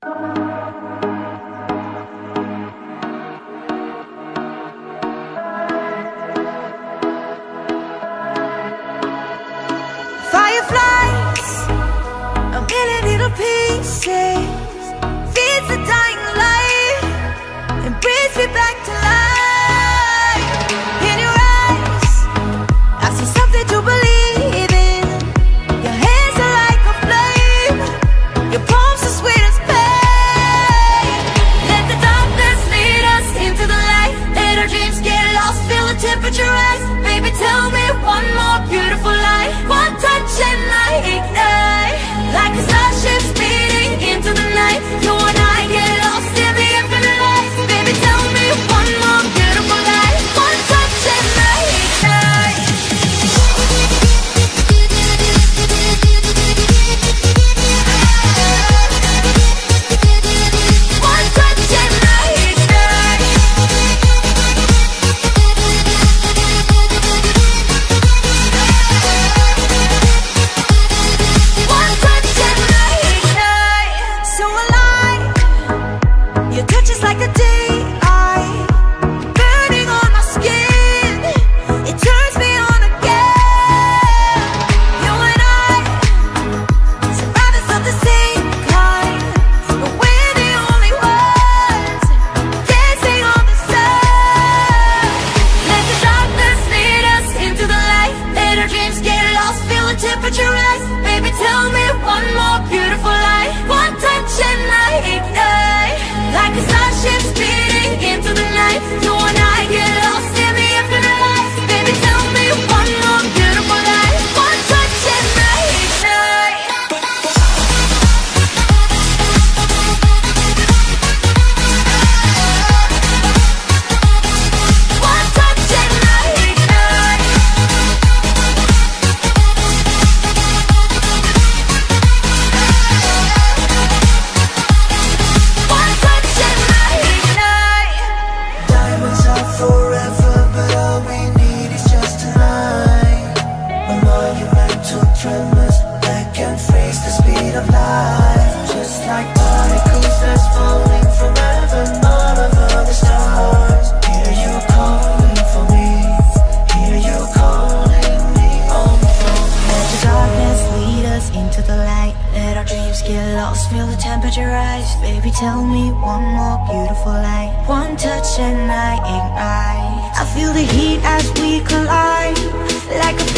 Fireflies, a million little pieces. Feeds the dying light and brings me back to life temperature rise. Baby, tell me one more to tremors that can freeze the speed of light. Just like particles that's falling from heaven all over the stars. Hear you calling for me, hear you calling me. On the phone Let the darkness lead us into the light. Let our dreams get lost, feel the temperature rise. Baby tell me one more beautiful light One touch and I ignite. I feel the heat as we collide. Like a